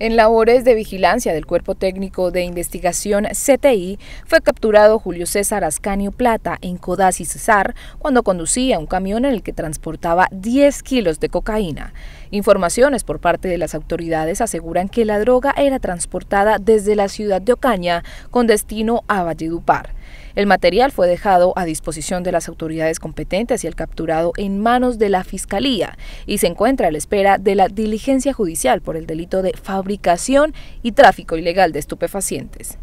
En labores de vigilancia del Cuerpo Técnico de Investigación CTI fue capturado Julio César Ascanio Plata en Codazzi Cesar cuando conducía un camión en el que transportaba 10 kilos de cocaína. Informaciones por parte de las autoridades aseguran que la droga era transportada desde la ciudad de Ocaña con destino a Valledupar. El material fue dejado a disposición de las autoridades competentes y el capturado en manos de la Fiscalía y se encuentra a la espera de la diligencia judicial por el delito de fabricación y tráfico ilegal de estupefacientes.